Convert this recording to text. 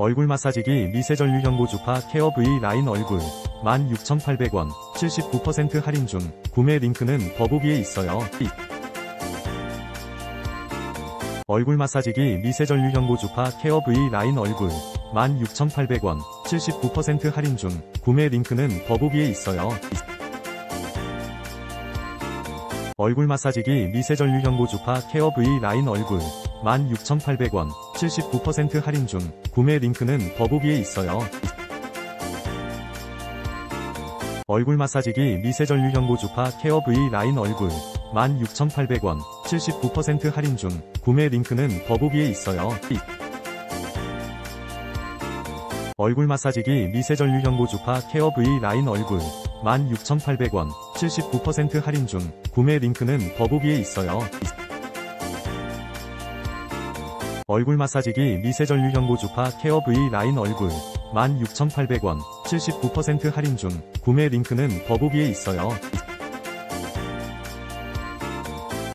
얼굴 마사지기 미세전류형 고주파 케어 V 라인 얼굴. 16,800원 79% 할인 중. 구매 링크는 더보기에 있어요. 얼굴 마사지기 미세전류형 고주파 케어 V 라인 얼굴. 16,800원 79% 할인 중. 구매 링크는 더보기에 있어요. 얼굴 마사지기 미세전류형 고주파 케어 V 라인 얼굴. 16,800원 79% 할인 중 구매 링크는 더보기에 있어요. 얼굴 마사지기 미세전류형 고주파 케어 V 라인 얼굴 16,800원 79% 할인 중 구매 링크는 더보기에 있어요. 얼굴 마사지기 미세전류형 고주파 케어 V 라인 얼굴 16,800원 79% 할인 중 구매 링크는 더보기에 있어요. 얼굴 마사지기 미세전류 현고주파 케어 V 라인 얼굴 16,800원 79% 할인 중 구매 링크는 더보기에 있어요.